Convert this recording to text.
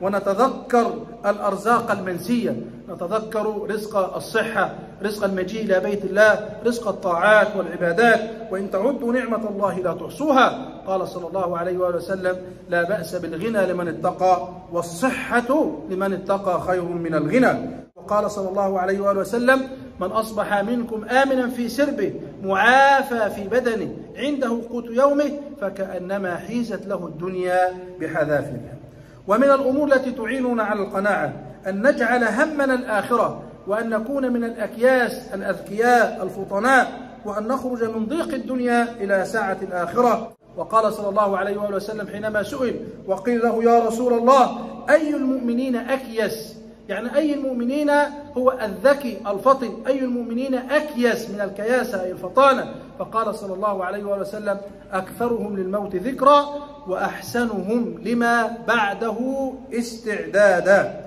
ونتذكر الأرزاق المنسية نتذكر رزق الصحة رزق المجيء إلى بيت الله رزق الطاعات والعبادات وإن تعدوا نعمة الله لا تحصوها. قال صلى الله عليه وآله وسلم لا بأس بالغنى لمن اتقى والصحة لمن اتقى خير من الغنى. وقال صلى الله عليه وآله وسلم من أصبح منكم آمنا في سربه معافى في بدنه عنده قوت يومه فكأنما حيزت له الدنيا بحذافيرها. ومن الأمور التي تعيننا على القناعة أن نجعل همنا الآخرة وأن نكون من الأكياس الأذكياء الفطناء وأن نخرج من ضيق الدنيا إلى ساعة الآخرة. وقال صلى الله عليه وآله وسلم حينما سئل وقيل له يا رسول الله أي المؤمنين أكيس؟ يعني أي المؤمنين هو الذكي الفطن؟ أي المؤمنين أكيس من الكياسة أي الفطانة؟ فقال صلى الله عليه وآله وسلم أكثرهم للموت ذكرى وأحسنهم لما بعده استعدادا.